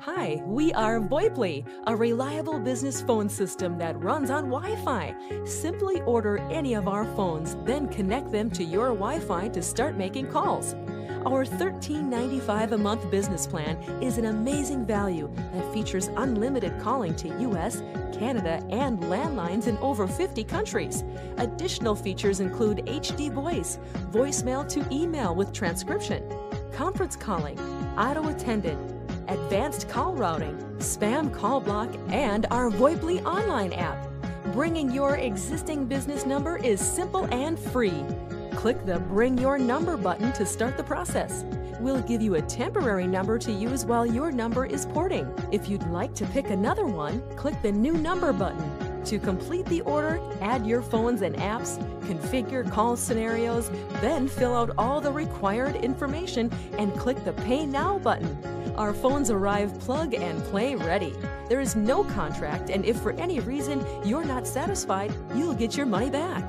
Hi, we are VoIPly, a reliable business phone system that runs on Wi Fi. Simply order any of our phones, then connect them to your Wi Fi to start making calls. Our $13.95 a month business plan is an amazing value that features unlimited calling to US, Canada, and landlines in over 50 countries. Additional features include HD voice, voicemail to email with transcription, conference calling, auto attendant, advanced call routing, spam call block, and our VoIPly online app. Bringing your existing business number is simple and free. Click the Bring Your Number button to start the process. We'll give you a temporary number to use while your number is porting. If you'd like to pick another one, click the New Number button. To complete the order, add your phones and apps, configure call scenarios, then fill out all the required information and click the Pay Now button. Our phones arrive plug and play ready. There is no contract, and if for any reason you're not satisfied, you'll get your money back.